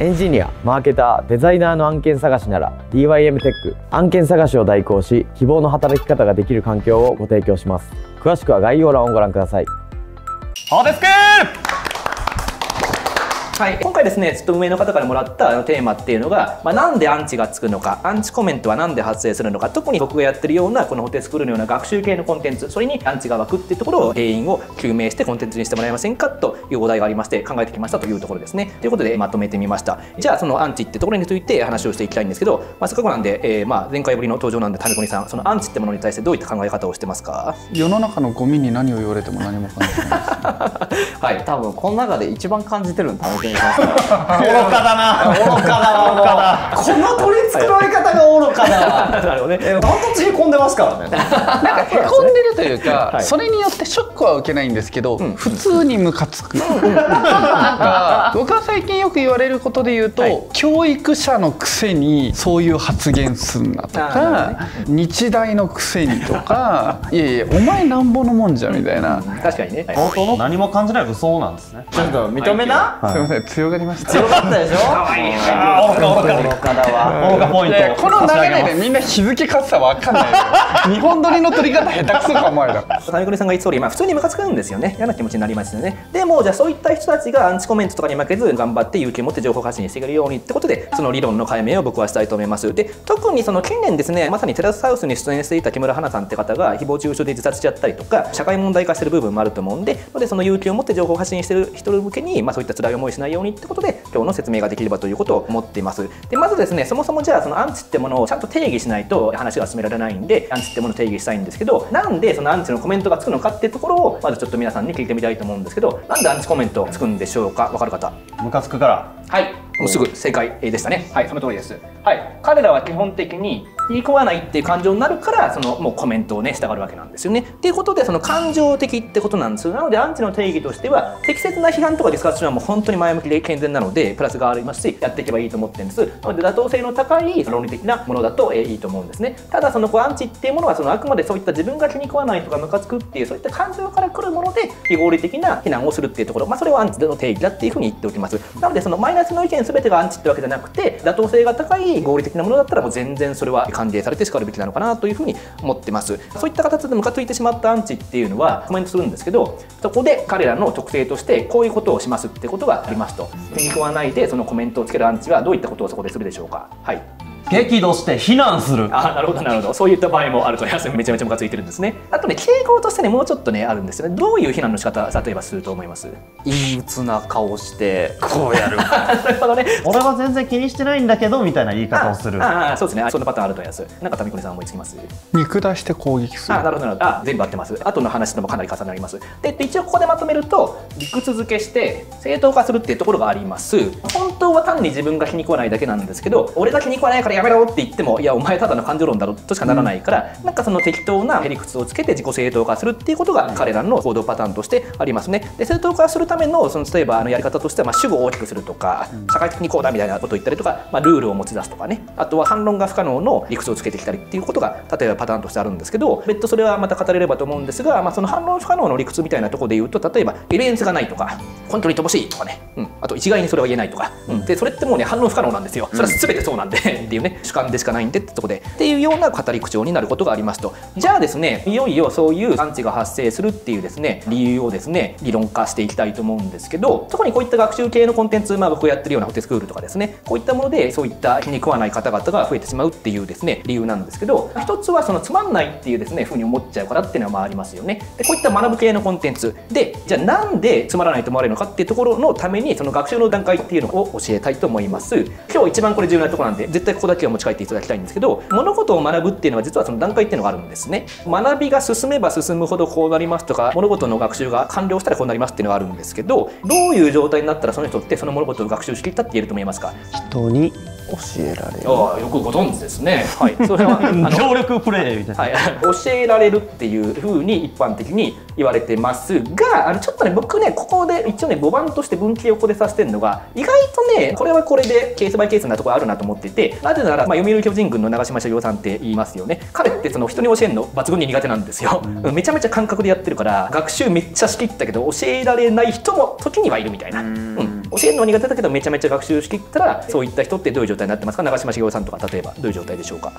エンジニア、マーケター、デザイナーの案件探しなら DYM テック案件探しを代行し希望の働き方ができる環境をご提供します。詳しくは概要欄をご覧ください。ホーデスクはい、今回ですね、ちょっと運営の方からもらったテーマっていうのが、まあ、なんでアンチがつくのか、アンチコメントはなんで発生するのか、特に僕がやってるような、このホテスクールのような学習系のコンテンツ、それにアンチが湧くっていうところを原因を究明してコンテンツにしてもらえませんかというお題がありまして、考えてきましたというところですね。ということで、まとめてみました。じゃあ、そのアンチってところについて話をしていきたいんですけど、まあ、せっかくなんで、えー、まあ前回ぶりの登場なんで、種子さん、そのアンチってものに対してどういった考え方をしてますか？世の中のゴミに何を言われても何も感じない はい、多分この中で一番感じてるの種子さん愚かだな。愚かだ。わこの取り繕い方が愚かだわ。なるほどねダントツへこんでますからね。なんかへこんでるというか、はい、それによってショックは受けないんですけど、うん、普通にムカつく、なんか僕は最近よく言われることで言うと、はい、教育者のくせにそういう発言すんなとか、ね、日大のくせにとか いやいやお前なんぼのもんじゃみたいな、確かにね。本当の何も感じない嘘なんですね。ちょっと認めな、はい、すみません強がりました。強かったでしょ？可愛い愚か愚かだわ愚かポイント。この流れでみんな日付かすさ分かんない。よ 日本撮りの撮り方下手くそかお前ら。谷栗さんが言った通り、まあ、普通にムカつくんですよね。嫌な気持ちになりますよね。でもじゃあそういった人たちがアンチコメントとかに負けず頑張って勇気を持って情報発信していけるようにってことでその理論の解明を僕はしたいと思います。で特にその近年ですねまさにテラスハウスに出演していた木村花さんって方が誹謗中傷で自殺しちゃったりとか社会問題化してる部分もあると思うんででその勇気を持って情報発信してる人向けに、まあ、そういった辛い思いしないようにってことで今日の説明ができればということを思っています。でまずですねそもそもじゃあそのアンチってものをちゃんと定義しないと話が進められないんでアンチってものを定義したいんですけどなんでそのアンチのコメントがつくのかっていうところをまずちょっと皆さんに聞いてみたいと思うんですけどなんでアンチコメントつくんでしょうか？わかる方。ムカつくから。はいすぐ正解でしたね。はいその通りです。はい彼らは基本的に気に食わないっていう感情になるからそのもうコメントをね従うわけなんですよね。っていうことでその感情的ってことなんですよ。なのでアンチの定義としては適切な批判とかディスカッションはもう本当に前向きで健全なのでプラスがありますしやっていけばいいと思ってるんです。なので妥当性の高い論理的なものだと、えいいと思うんですね。ただそのこうアンチっていうものはそのあくまでそういった自分が気に食わないとかムカつくっていうそういった感情から来るもので非合理的な非難をするっていうところ。まあそれはアンチの定義だっていうふうに言っておきます。なのでそのマイナスの意見全てがアンチってわけじゃなくて妥当性が高い合理的なものだったらもう全然それは歓迎されてしかるべきなのかなというふうに思ってます。そういった形でムカついてしまったアンチっていうのはコメントするんですけどそこで彼らの特性としてこういうことをしますってことがありますと。気に食わないでそのコメントをつけるアンチはどういったことをそこでするでしょうか。はい。激怒して非難する。あなるほどなるほど。そういった場合もあるとめちゃめちゃムカついてるんですね。あとね傾向としてねもうちょっとねあるんですよね。どういう非難の仕方例えばす？ると思います？陰鬱な顔してこうやる。なるほどね。俺は全然気にしてないんだけどみたいな言い方をする。ああそうですね。そんなパターンあると思い。ますなんか民子さん思いつきます？見下して攻撃する。あなるほどなるほど。あ全部合ってます。後の話ともかなり重なります。で一応ここでまとめると理屈付けして正当化するっていうところがあります。本当は単に自分が気に食わないだけなんですけど俺が気に食わないからやめろって言ってもいやお前ただの感情論だろとしかならないから、うん、なんかその適当なへりくつをつけて自己正当化するっていうことが彼らの行動パターンとしてありますね。で正当化するためのその例えばあのやり方としては、まあ、主語を大きくするとか、社会的にこうだみたいなことを言ったりとか、まあ、ルールを持ち出すとかね。あとは反論が不可能の理屈をつけてきたりっていうことが例えばパターンとしてあるんですけど別途それはまた語れればと思うんですが、まあ、その反論不可能の理屈みたいなところで言うと例えばエビデンスがないとか本当に乏しいとかね、うん、あと一概にそれは言えないとか、うん、でそれってもうね反論不可能なんですよ。それは全てそうなんでって いうね主観でしかないんでってとこでっていうような語り口調になることがありますと。じゃあですねいよいよそういう産地が発生するっていうですね理由をですね理論化していきたいと思うんですけど特にこういった学習系のコンテンツ、まあ、僕がやってるようなホテスクールとかですねこういったものでそういった気に食わない方々が増えてしまうっていうですね理由なんですけど一つはそのつまんないっていうですねふうに思っちゃうからっていうのはまあありますよね。でこういった学ぶ系のコンテンツ。でじゃあなんでつまらないと思われるのかっていうところのためにその学習の段階っていうのを教えたいと思います。今日一番これ重要なとこなんで絶対ここだけは持ち帰っていただきたいんですけど物事を学ぶっていうのはは実はその段階っていうのがあるんですね。学びが進めば進むほどこうなりますとか物事の学習が完了したらこうなりますっていうのがあるんですけどどういう状態になったらその人ってその物事を学習しきったって言えると思いますか？人に教えられる。ああよくご存知ですね。はい。それは協力プレイみたいな、はい、教えられるっていうふうに一般的に言われてますがあのちょっとね僕ねここで一応ね5番として分岐をここでさせてるのが意外とねこれはこれでケースバイケースなところあるなと思っていてなぜなら、まあ、読売巨人軍の長嶋茂雄さんって言いますよね。彼ってその人に教えるの抜群に苦手なんですよ、うん、めちゃめちゃ感覚でやってるから学習めっちゃしきったけど教えられない人も時にはいるみたいな、うん、教教えるのは苦手だけどめちゃめちゃ学習してきたらそういった人ってどういう状態になってますか長嶋茂雄さんとか例えばどういう状態でしょうか。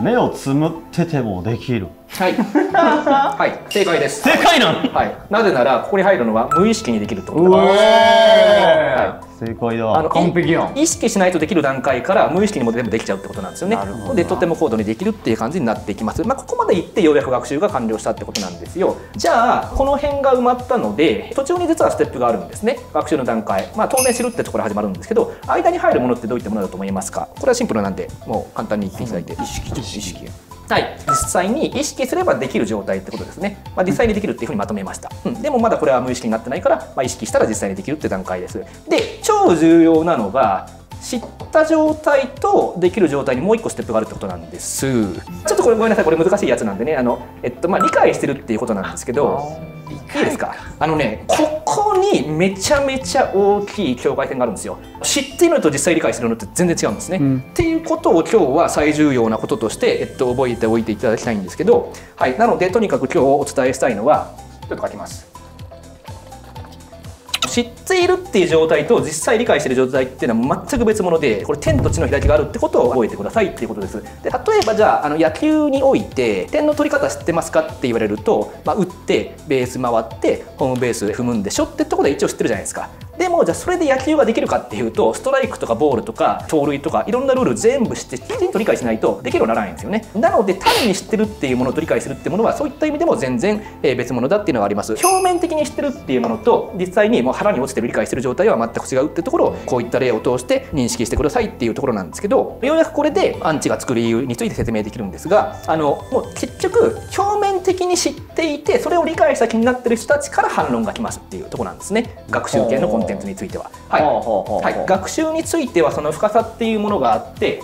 目をつむっててもできる。はい。はい。正解です。正解なん？はい。なぜならここに入るのは無意識にできるってことだからはい。正解だあの完璧やん意識しないとできる段階から無意識にも全部できちゃうってことなんですよね。でとても高度にできるっていう感じになっていきます。まあここまでいってようやく学習が完了したってことなんですよ。じゃあこの辺が埋まったので途中に実はステップがあるんですね。学習の段階。まあ当面知るってところ始まるんですけど間に入るものってどういったものだと思いますか？これはシンプルなんでもう簡単に言っていただいて。意識意識はい、実際に意識すればできる状態ってことですね、まあ、実際にできるっていうふうにまとめました、うん、でもまだこれは無意識になってないから、まあ、意識したら実際にできるって段階です。で超重要なのが知った状態とできる状態にもう一個ステップがあるってことなんです。ちょっとこれごめんなさい。これ難しいやつなんでね。あの、えっとまあ、理解してるっていうことなんですけどいいですか？あのねここにめちゃめちゃ大きい境界線があるんですよ。知っているのと実際理解してるのって全然違うんですね、うん。っていうことを今日は最重要なこととして、えっと、覚えておいていただきたいんですけど、はい、なのでとにかく今日お伝えしたいのはちょっと書きます知っているっていう状態と実際理解している状態っていうのは全く別物でこれ天と地の開きがあるってことを覚えてくださいっていうことです。で例えばじゃああの野球において点の取り方知ってますかって言われると、まあ、打ってベース回ってホームベース踏むんでしょってところで一応知ってるじゃないですか。でもじゃあそれで野球ができるかっていうとストライクとかボールとか盗塁とかいろんなルール全部知ってきちんと理解しないとできるようにならないんですよね。なので単に知ってるっていうものと理解するっていうものはそういった意味でも全然別物だっていうのがあります。表面的に知ってるっていうものと実際にもう腹に落ちてる理解してる状態は全く違うってところをこういった例を通して認識してくださいっていうところなんですけどようやくこれでアンチがつく理由について説明できるんですがあのもう結局表面的に知っていてそれを理解した気になってる人たちから反論が来ますっていうとこなんですね。学習系のンテンツについては。はい。学習についてはその深さっていうものがあって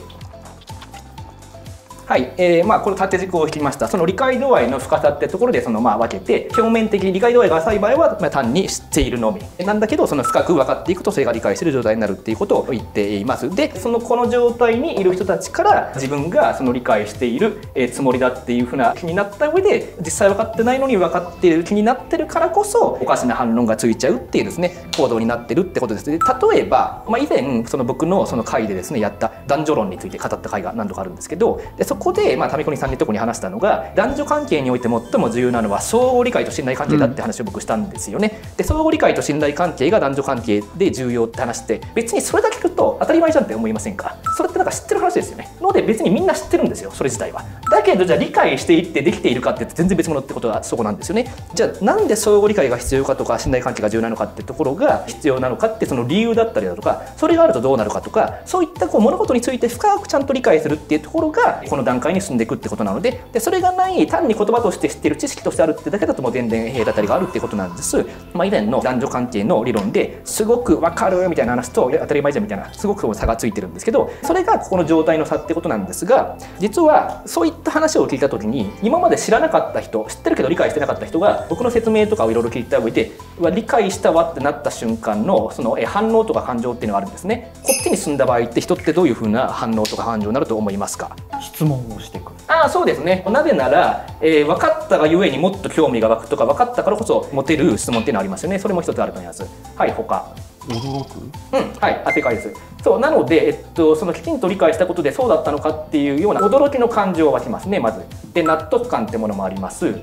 はい、えー、まあこれ縦軸を引きました。その理解度合いの深さってところでそのまあ分けて表面的に理解度合いが浅い場合はまあ単に知っているのみ。なんだけどその深く分かっていくとそれが理解している状態になるっていうことを言っています。でそのこの状態にいる人たちから自分がその理解しているつもりだっていうふうな気になった上で実際分かってないのに分かっている気になってるからこそおかしな反論がついちゃうっていうですね行動になってるってことです。で例えば、まあ、以前その僕のその回でですねやった男女論について語った回が何度かあるんですけどでそこで、まあ、タミコニさんにとこに話したのが男女関係において最も重要なのは相互理解と信頼関係だって話を僕したんですよね。で相互理解と信頼関係が男女関係で重要って話って別にそれだけ聞くと当たり前じゃんって思いませんか？それってなんか知ってる話ですよね。ので別にみんな知ってるんですよそれ自体は。だけどじゃあ理解していってできているかって全然別物ってことはそこなんですよね。じゃあなんで相互理解が必要かとか信頼関係が重要なのかってところが必要なのかってその理由だったりだとかそれがあるとどうなるかとかそういったこう物事について深くちゃんと理解するっていうところがこの段階に進んでいくってことなのででそれがない単に言葉として知ってる知識としてあるってだけだともう全然隔たりがあるってことなんです、まあ、以前の男女関係の理論ですごく分かるみたいな話と当たり前じゃんみたいなすごく差がついてるんですけどそれがここの状態の差ってことなんですが実はそういった話を聞いた時に今まで知らなかった人知ってるけど理解してなかった人が僕の説明とかをいろいろ聞いた上でうわ理解したわってなった瞬間のその反応とか感情っていうのがあるんですね。こっちに進んだ場合って人ってどういうふうな反応とか感情になると思いますか？質問。をしてくる。ああそうですね。なぜなら、えー分かったがゆえにもっと興味が湧くとか分かったからこそ持てる質問っていうのはありますよね。それも一つあると思います。はい他。驚く？うんはいあ正解です。そうなので、えっと、そのきちんと理解したことでそうだったのかっていうような驚きの感情が湧きますねまず。で納得感ってものもあります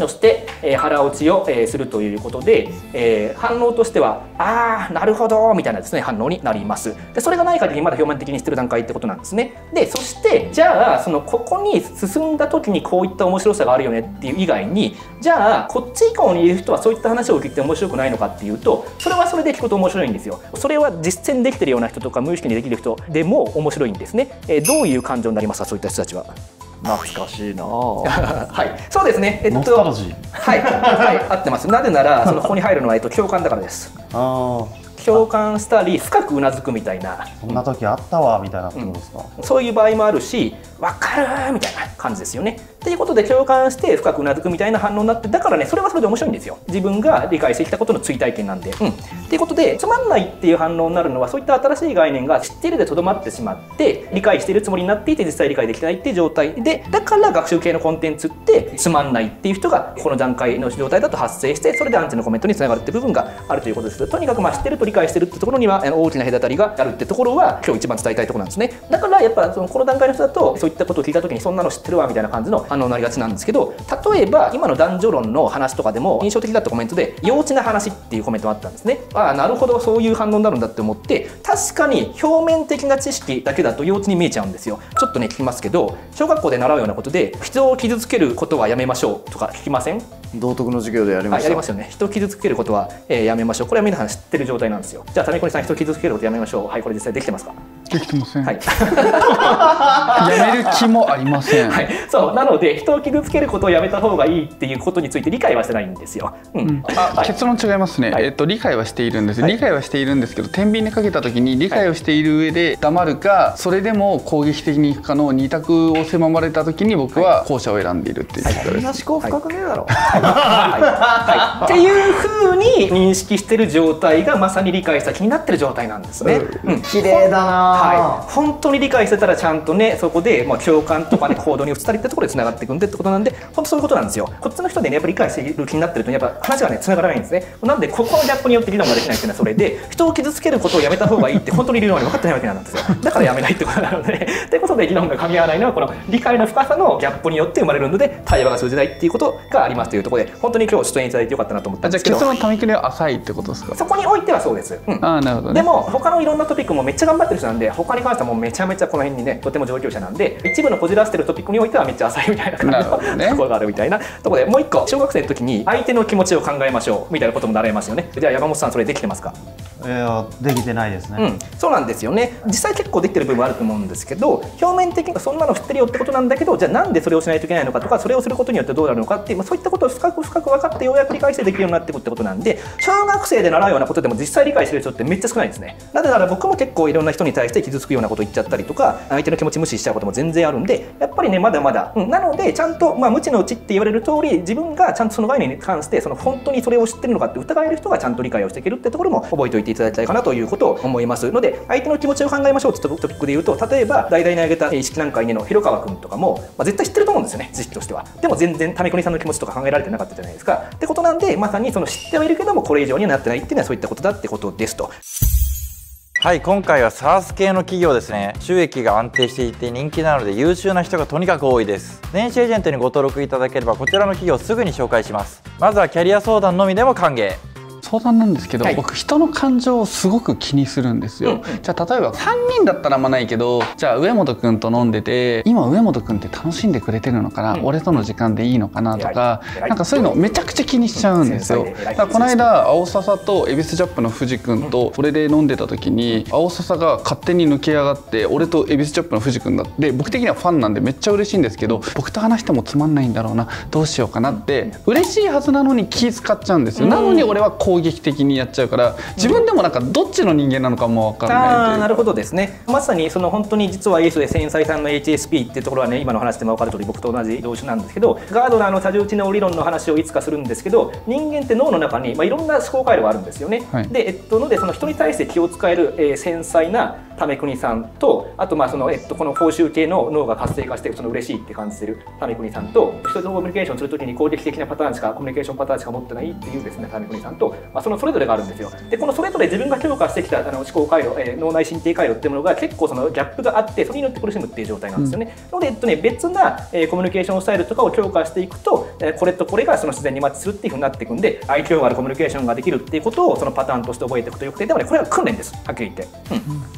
そして、えー腹落ちを、えーするということで、えー反応としては「ああなるほど」みたいなですね反応になります。でそれがない限りまだ表面的にしてる段階ってことなんですね。でそしてじゃあそのここに進んだ時にこういった面白さがあるよねっていう以外にじゃあこっち以降にいる人はそういった話を聞いて面白くないのかっていうとそれはそれで聞くと面白いんですよ。それは実践できてるような人とか無意識にできる人でも面白いんですね、えーどういう感情になりますかそういった人たちは。懐かしいなぁ はい。そうですね。えっとノスタルジー。はい、はい、合ってます。なぜなら、そのここに入るのは、えっと、共感だからです。あ共感したり、深くうなずくみたいな。あそんな時あったわみたいなことですか、そういう場合もあるし、わかるみたいな感じですよね。っていうことで共感して深くうなずくみたいな反応になってだからねそれはそれで面白いんですよ。自分が理解してきたことの追体験なんで。うん、っていうことでつまんないっていう反応になるのはそういった新しい概念が知ってるでとどまってしまって理解しているつもりになっていて実際理解できないっていう状態でだから学習系のコンテンツってつまんないっていう人がこの段階の状態だと発生してそれでアンチのコメントにつながるって部分があるということです。とにかくまあ知ってると理解してるってところには大きな隔たりがあるってところは今日一番伝えたいところなんですね。だからやっぱそのこの段階の人だとそういったことを聞いた時にそんなの知ってるわみたいな感じの反応になりがちなんですけど例えば今の男女論の話とかでも印象的だったコメントで幼稚な話っていうコメントもあったんですね。ああなるほどそういう反応になるんだって思って確かに表面的な知識だけだと幼稚に見えちゃうんですよ。ちょっとね聞きますけど小学校で習うようなことで人を傷つけることはやめましょうとか聞きません？道徳の授業でやりましやりますよね。人を傷つけることは、えーやめましょう。これは皆さん知ってる状態なんですよ。じゃあタミコニさん人を傷つけることやめましょう。はいこれ実際できてますか？できてません、はい。やめる気もありません、はい、そう。なので人を傷つけることをやめた方がいいっていうことについて理解はしてないんですよ。うん。あはい。結論違いますね、はい。えっと、理解はしているんです、はい。理解はしているんですけど天秤にかけた時に理解をしている上で黙るか、それでも攻撃的にいくかの二択を狭まれた時に僕は後者を選んでいるっていう状態です、思考深くねえだろ、はい、っていうふうに認識してる状態がまさに理解した気になってる状態なんですね。うん。綺麗だな、はい、本当に理解してたらちゃんとねそこで、まあ、共感とかね 行動に移ったりってところでつながっていくんでってことなんで本当そういうことなんですよ。こっちの人でねやっぱり理解している気になってるとやっぱ話がねつながらないんですね。なんでここのギャップによって議論ができないっていうのはそれで人を傷つけることをやめた方がいいって本当に理論に分かってないわけなんですよ。だからやめないってことなので。ということで議論が噛み合わないのはこの理解の深さのギャップによって生まれるので対話が通じないっていうことがありますというところで本当に今日出演いただいてよかったなと思ったあんですけど。じゃあ結論ためくりは浅いってことですか？そこにおいてはそうです、うん。ああなるほどね。でも他のいろんなトピックもめっちゃ頑張ってる人なんで他に関してはもうめちゃめちゃこの辺にねとても上級者なんで一部のこじらせてるトピックにおいてはめっちゃ浅いみたいな感じのね。ところがあるみたいな。ところでもう一個小学生の時に相手の気持ちを考えましょうみたいなことも習いますよね。じゃあ山本さんそれできてますか？いやできてないですね、うん、そうなんですよね。実際結構できてる部分はあると思うんですけど表面的にそんなの知ってるよってことなんだけどじゃあなんでそれをしないといけないのかとかそれをすることによってどうなるのかっていう、まあ、そういったことを深く深く分かってようやく理解してできるようになっていくってことなんで小学生で習うようなことでも実際理解してる人ってめっちゃ少ないんですね。なぜなら僕も結構いろんな人に対て傷つくようなこと言っちゃったりとか相手の気持ち無視しちゃうことも全然あるんでやっぱりねまだまだ、うん、なのでちゃんと、まあ、無知のうちって言われる通り自分がちゃんとその概念に関してその本当にそれを知ってるのかって疑える人がちゃんと理解をしていけるってところも覚えておいていただきたいかなということを思います。ので相手の気持ちを考えましょうってトピックで言うと例えば大々に挙げた意識難解2の広川君とかも、まあ、絶対知ってると思うんですよね知識としては。でも全然為国さんの気持ちとか考えられてなかったじゃないですか。ってことなんでまさにその知ってはいるけどもこれ以上にはなってないっていうのはそういったことだってことですと。はい今回は SaaS 系の企業ですね。収益が安定していて人気なので優秀な人がとにかく多いです。電子エージェントにご登録いただければこちらの企業をすぐに紹介します。まずはキャリア相談のみでも歓迎。相談なんですけど、はい。僕人の感情をすごく気にするんですよ、うんうん。じゃあ例えば3人だったらあんまないけどじゃあ上本君と飲んでて今上本君って楽しんでくれてるのかな、うん。俺との時間でいいのかなとかなんかそういうのめちゃくちゃ気にしちゃうんですよ。だからこの間青笹と恵比寿ジャップの藤君と俺で飲んでた時に青笹が勝手に抜け上がって俺と恵比寿ジャップの藤君だって僕的にはファンなんでめっちゃ嬉しいんですけど僕と話してもつまんないんだろうな。どうしようかなって嬉しいはずなのに気使っちゃうんですよ。なのに俺は攻撃的にやっちゃうから自分でもなんかどっちの人間なのかも分かんないう。かあーなるほどですね。まさにその本当に実は ASO で繊細さんの HSP っていうところはね今の話でも分かる通り僕と同じ同種なんですけどガードナーの多重知能理論の話をいつかするんですけど人間って脳の中に、まあ、いろんな思考回路があるんですよね、はい。で、えっと、のでその人に対して気を使える、えー繊細な為国さんとあとまあその、えっと、この報酬系の脳が活性化してその嬉しいって感じてる為国さんと人とコミュニケーションするときに攻撃的なパターンしかコミュニケーションパターンしか持ってないっていうですね為国さんと、まあ、そのそれぞれがあるんですよ。でこのそれぞれ自分が強化してきたあの思考回路、えー脳内神経回路っていうものが結構そのギャップがあってそれによって苦しむっていう状態なんですよね、なので、えっとね、別な、えーコミュニケーションスタイルとかを強化していくと、えーこれとこれがその自然にマッチするっていうふうになっていくんで愛嬌があるコミュニケーションができるっていうことをそのパターンとして覚えていくとよくてでもねこれは訓練です。はっきり言って、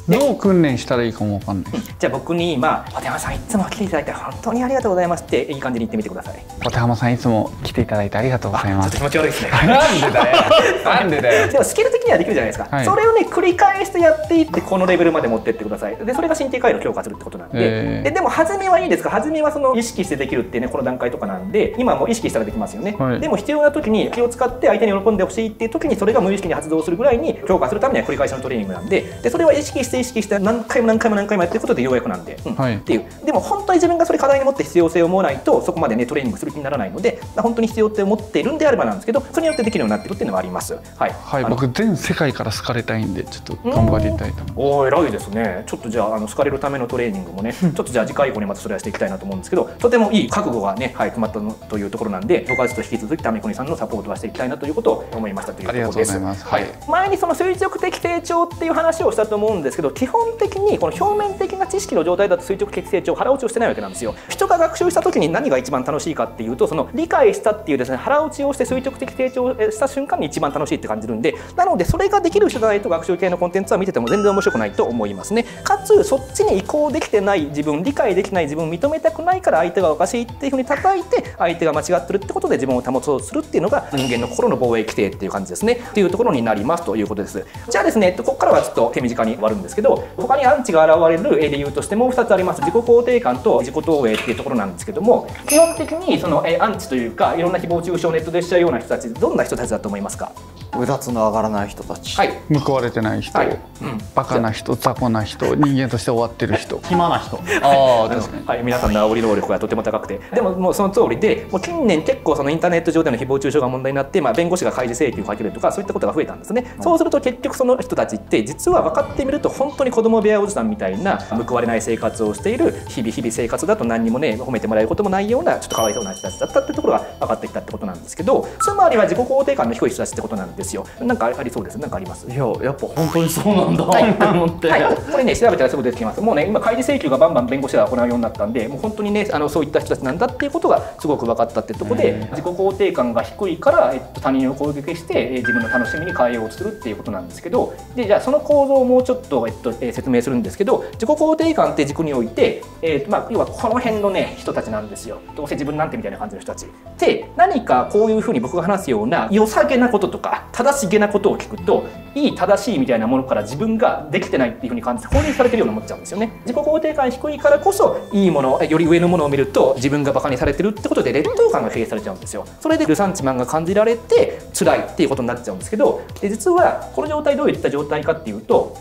うん。どう訓練したらいいかも分かんない。じゃあ僕に今「小山さんいつも来ていただいて本当にありがとうございます」っていい感じに言ってみてください。小手浜さんいつも来ていただいてありがとうございます。ちょっと気持ち悪いですね。なんでだよ。なんでだよ。でもスキル的にはできるじゃないですか、はい。それをね繰り返してやっていってこのレベルまで持ってってください。でそれが神経回路を強化するってことなんで,、えーででも初めはいいですか？初めはその意識してできるってねこの段階とかなんで今もう意識したらできますよね、はい。でも必要な時に気を使って相手に喜んでほしいっていう時にそれが無意識に発動するぐらいに強化するためには繰り返しのトレーニングなんででそれは意識して意識識して何回も何回も何回もやってることでようやくなんで、うん。はい。っていう。でも本当に自分がそれ課題に持って必要性を思わないとそこまでねトレーニングする気にならないので本当に必要性を持っているんであればなんですけどそれによってできるようになってるっていうのはあります。はい、はい僕全世界から好かれたいんでちょっと頑張りたいと思います。おお偉いですね。ちょっとじゃああの好かれるためのトレーニングもねちょっとじゃあ次回以降にまたそれはしていきたいなと思うんですけどとてもいい覚悟がね、はい、決まったのというところなんで評価室と引き続きタメコニさんのサポートはしていきたいなということを思いましたというところです。ありがとうございます。はい。前にその垂直的成長っていう話をしたと思うんですけど基本的にこの表面的な知識の状態だと垂直的成長腹落ちをしてないわけなんですよ。人が学習した時に何が一番楽しいかっていうとその理解したっていうですね腹落ちをして垂直的成長した瞬間に一番楽しいって感じるんでなのでそれができる人じゃないと学習系のコンテンツは見てても全然面白くないと思いますね。かつそっちに移行できてない自分理解できない自分認めたくないから相手がおかしいっていうふうに叩いて相手が間違ってるってことで自分を保とうとするっていうのが人間の心の防衛規定っていう感じですね。っていうところになりますということです。じゃあですねここからはちょっと手短に終わるんですけど他にアンチが現れる理由としてもう2つあります。自己肯定感と自己投影っていうところなんですけども基本的にそのアンチというかいろんな誹謗中傷をネットでしちゃうような人たちどんな人たちだと思いますか？うだつの上がらない人たち、はい。報われてない人、はい。うん。バカな人雑魚な人人間として終わってる人。暇な人。ああ確かに。はい、皆さんの煽り能力がとても高くて。でももうその通りでもう近年結構そのインターネット上での誹謗中傷が問題になって、まあ、弁護士が開示請求をかけるとかそういったことが増えたんですね、そうすると結局その人たちって実は分かってみると本当に子供部屋おじさんみたいな報われない生活をしている日々日々生活だと何にもね褒めてもらえることもないようなちょっとかわいそうな人たちだったってところが分かってきたってことなんですけどつまりは自己肯定感の低い人たちってことなんですよ。なんかありそうです？なんかあります？いややっぱ本当にそうなんだ。はい。って思って、はい、これね調べたらすぐ出てきます。もうね今開示請求がバンバン弁護士が行うようになったんでもう本当にねあのそういった人たちなんだっていうことがすごく分かったってとこで自己肯定感が低いから、えっと、他人を攻撃して、えー自分の楽しみに変えようとするっていうことなんですけどでじゃあその構造をもうちょっと、えっとえー説明するんですけど自己肯定感って軸において、えーとまあ、要はこの辺のね人たちなんですよ。どうせ自分なんてみたいな感じの人たち。で何かこういうふうに僕が話すような良さげなこととか正しげなことを聞くといい正しいみたいなものから自分ができてないっていうふうに感じて放任されてるように思っちゃうんですよね。自己肯定感低いからこそいいものより上のものを見ると自分がバカにされてるってことで劣等感が経営されちゃうんですよ。それでルサンチマンが感じられて辛いっていうことになっちゃうんですけどで実はこの状態どういった状態かっていうと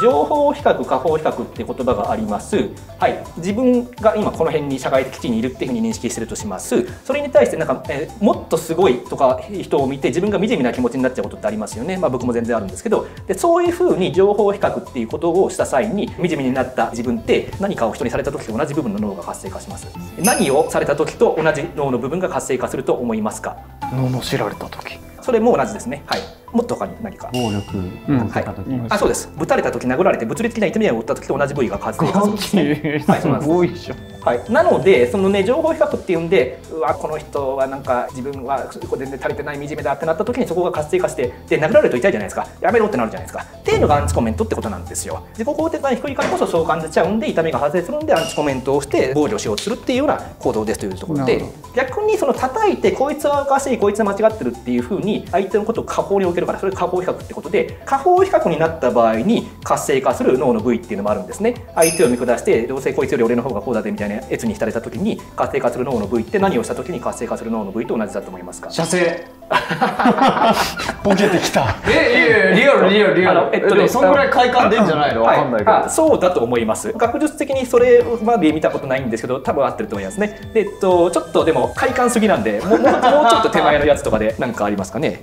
情報比較、下方比較って言葉があります。はい、自分が今この辺に社会的地位にいるっていうふうに認識してるとします。それに対してなんか、えーもっとすごいとか人を見て自分が惨めな気持ちになっちゃうことってありますよね。まあ僕も全然あるんですけど、でそういうふうに情報比較っていうことをした際に惨めになった自分って何かを人にされた時と同じ部分の脳が活性化します。何をされた時と同じ脳の部分が活性化すると思いますか？罵られた時それも同じですね。はい。もっと他に何か？暴力うんを受けた時、あ、そうです。ぶたれた時、殴られて物理的な痛みを負った時と同じ部位が活性化するんですね。はい、そうなんです。はい、なのでそのね情報比較っていうんでうわこの人はなんか自分は全然足りてない惨めだってなった時にそこが活性化してで殴られると痛いじゃないですか。やめろってなるじゃないですか。っていうのがアンチコメントってことなんですよ。自己肯定感低いからこそそう感じちゃうんで痛みが発生するんでアンチコメントをして防御しようとするっていうような行動ですというところで逆にその叩いてこいつはおかしいこいつは間違ってるっていうふうに相手のことを下方に置けるからそれ下方比較ってことで下方比較になった場合に活性化する脳の部位っていうのもあるんですね。相手を見下してどうせこいつより俺の方がこうだぜみたいなやつに浸れた時に活性化する脳の部位って何をした時に活性化する脳の部位と同じだと思いますか？射精。ボケてきた。えいやいやリアルリアルリアル。えっとねでもそんぐらい快感出んじゃないの？わかんないけど、はい。あそうだと思います。学術的にそれまで見たことないんですけど多分合ってると思いますね。でえっとちょっとでも快感すぎなんでもうもうもうちょっと手前のやつとかで何かありますかね？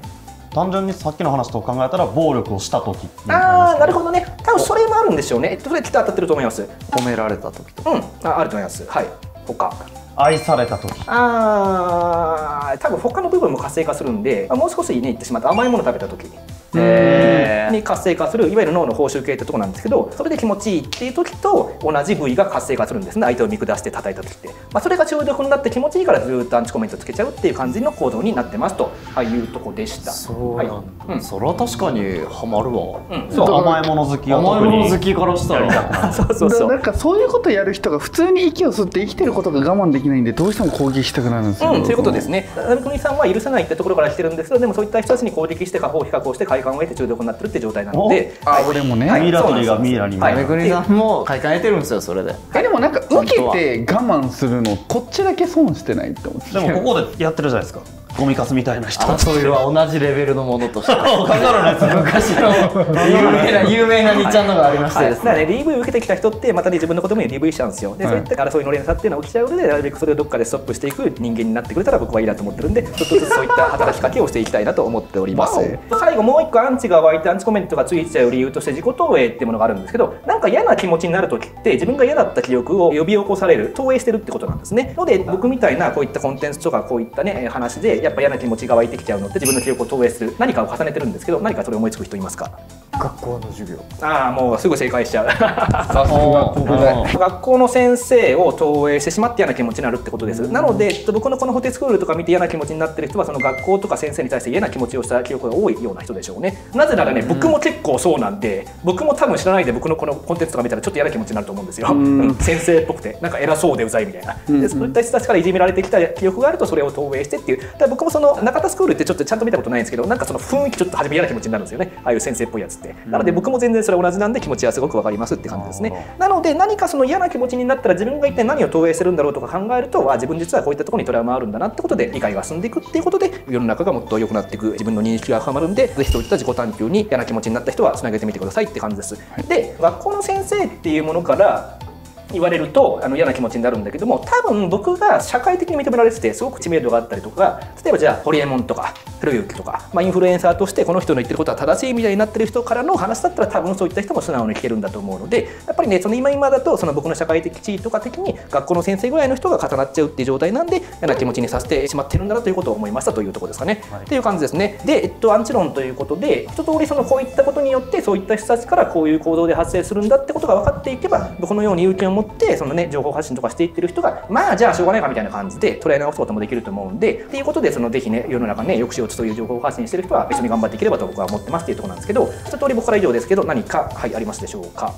単純にさっきの話と考えたら暴力をした時っていうああなるほどね。多分それもあるんでしょうね。えっとそれきっと当たってると思います。褒められた時とか。うん。ああると思います。はい。他。愛された時。あー多分他の部分も活性化するんであもう少しね言ってしまった。甘いもの食べた時えに活性化するいわゆる脳の報酬系ってとこなんですけどそれで気持ちいいっていう時と同じ部位が活性化するんですね。相手を見下して叩いた時って、まあ、それが中毒になって気持ちいいからずっとアンチコメントつけちゃうっていう感じの行動になってますとはいいうとこでした。そうはいなんだ、うん。それは確かにハマるわ。うん、そう。甘いもの好きは甘いもの好きからしたら。そうそうそう。だなんかそういうことやる人が普通に息を吸って生きてることが我慢できないんでどうしても攻撃したくなるんですよ、うん、ということですね。ナミコニさんは許せないってところから来てるんですけど、でもそういった人たちに攻撃して下方比較をして快感を得て中毒になってるって状態なので、あ俺もね、はい。ミイラ取りがミイラに見えるめぐりさんも快感得てるんですよそれで。えでもなんか受けて我慢するのこっちだけ損してないって思って。でもここでやってるじゃないですかゴミカスみたいな人。争いは同じレベルのものとして。昔の 有名な有名な2ちゃんのがありましてはい、ですねだからね DV 受けてきた人ってまたね自分のことも DV しちゃうんですよで、そういった争いの連鎖っていうのは起きちゃうのでなるべくそれをどっかでストップしていく人間になってくれたら僕はいいなと思ってるんでちょっとずつそういった働きかけをしていきたいなと思っております。最後もう一個アンチが湧いてアンチコメントがついちゃう理由として自己投影っていうものがあるんですけどなんか嫌な気持ちになる時って自分が嫌だった記憶を呼び起こされる投影してるってことなんですね。ので僕みたいなこういったコンテンツとかこういったね話でやっぱ嫌な気持ちが湧いてきちゃうのって自分の記憶を投影する何かを重ねてるんですけど何かそれを思いつく人いますか？学校の授業。ああもうすぐ正解しちゃう。さすが国大 学校の先生を投影してしまって嫌な気持ちになるってことです、なのでえっと僕のこのホテスクールとか見て嫌な気持ちになってる人はその学校とか先生に対して嫌な気持ちをした記憶が多いような人でしょうね。なぜならね僕も結構そうなんで僕も多分知らないで僕のこのコンテンツとか見たらちょっと嫌な気持ちになると思うんですよ、うん。先生っぽくて。なんか偉そうでうざいみたいな、でそういった人たちからいじめられてきた記憶があるとそれを投影してっていう。だから僕もその中田スクールってちょっとちゃんと見たことないんですけどなんかその雰囲気ちょっと初め嫌な気持ちになるんですよね。ああいう先生っぽいやつってなので僕も全然それ同じなんで気持ちはすごくわかりますって感じですね。なので何かその嫌な気持ちになったら自分が一体何を投影してるんだろうとか考えるとあ自分実はこういったところにトラウマあるんだなってことで理解が進んでいくっていうことで世の中がもっと良くなっていく自分の認識が深まるんでぜひそういった自己探求に嫌な気持ちになった人はつなげてみてくださいって感じです、で学校の先生っていうものから言われるとあの嫌な気持ちになるんだけども多分僕が社会的に認められててすごく知名度があったりとか例えばじゃあホリエモンとかひろゆきとか、まあ、インフルエンサーとしてこの人の言ってることは正しいみたいになってる人からの話だったら多分そういった人も素直に聞けるんだと思うのでやっぱりねその今今だとその僕の社会的地位とか的に学校の先生ぐらいの人が重なっちゃうっていう状態なんで嫌な気持ちにさせてしまってるんだなということを思いましたというところですかね。っていう感じですね。で、えっと、アンチ論ということで一通りそのこういったことによってそういった人たちからこういう行動で発生するんだってことが分かっていけば僕のように勇気を持ってそのね情報発信とかしていってる人がまあじゃあしょうがないかみたいな感じで捉え直すこともできると思うんでっていうことでそのぜひね世の中ね抑止をつという情報発信してる人は一緒に頑張っていければと僕は思ってますっていうとこなんですけど一通り僕から以上ですけど何かはいありますでしょうか？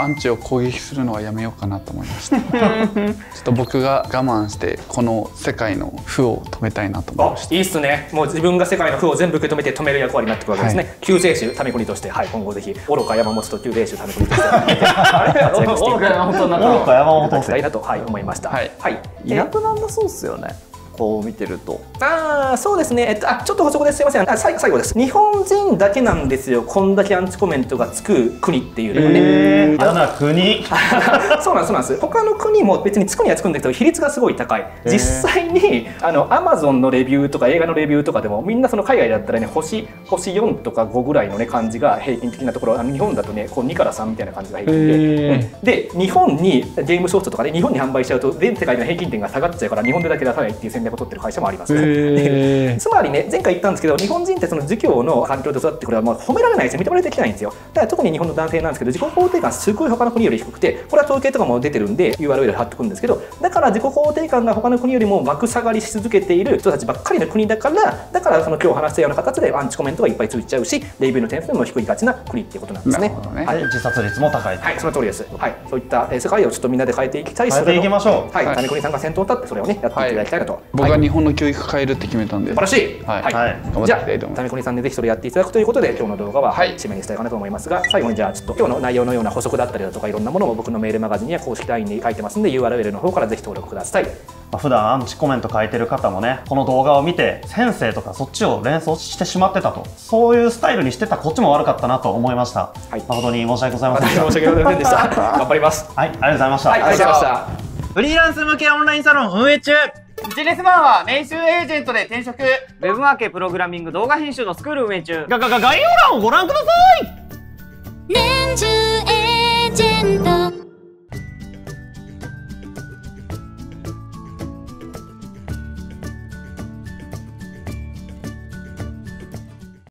アンチを攻撃するのはやめようかなと思いました。ちょっと僕が我慢してこの世界の負を止めたいなと思いあました。いいっすね。もう自分が世界の負を全部受け止めて止める役割になってくるわけですね、は救世主タメコニとして、はい、今後ぜひ愚か山本と救世主タメコニとして。愚か山本になった愚か山本ただきたいなと、はい、思いました。はい。はい、いなくなんだそうっすよねこう見てると。ああそうですね、えっと、あちょっと補足です。すいません。あ最後最後です。日本人だけなんですよ。こんだけアンチコメントがつく国っていうのはね、えー、嫌な国。そうなんですそうなんです。他の国も別につくにはつくんだけど比率がすごい高い。実際にあのアマゾンのレビューとか映画のレビューとかでもみんなその海外だったらね星星4とか5ぐらいのね感じが平均的なところあの日本だとねこう2から3みたいな感じが平均で、うん。で日本にゲームソフトとかね日本に販売しちゃうと全世界の平均点が下がっちゃうから日本でだけ出さないっていう戦略を取ってる会社もあります、つまりね前回言ったんですけど日本人ってその儒教の環境で育ってこれはもう褒められないですよ。認められてきないんですよ。だから特に日本の男性なんですけど自己肯定感すごい他の国より低くてこれは統計とかも出てるんで URL 貼ってくるんですけどだから自己肯定感が他の国よりも幕下がりし続けている人たちばっかりの国だからだからその今日話したような形でアンチコメントがいっぱいついちゃうしレビューの点数も低いがちな国っていうことなんですね。ね。はい、自殺率も高いはい、その通りです。はい、そういったえー世界をちょっとみんなで変えていきたい。変えていきましょう。はい、はい。谷国さんが先頭に立ってそれをねやっていただきたいなと。僕は日本の教育変えるって決めたんで素晴らしい。はいはい頑張っていじゃあ、きたいと思いますタメコニさんでぜひそれやっていただくということで、今日の動画は、はい締めにしたいかなと思いますが、最後にじゃあ、ちょっと今日の内容のような補足だったりだとか、いろんなものも僕のメールマガジンや公式 LINE に書いてますんで、URL の方からぜひ登録ください。まあ普段アンチコメント書いてる方もねこの動画を見て先生とかそっちを連想してしまってたとそういうスタイルにしてたこっちも悪かったなと思いました、はい誠に申し訳ございません私でした申し訳ございませんでした。頑張ります。はいありがとうございました、はい、ありがとうございました。フリーランス向けオンラインサロン運営中ビジネスマンは年収エージェントで転職。ウェブマーケプログラミング動画編集のスクール運営中。ががが概要欄をご覧ください。年中エージェント。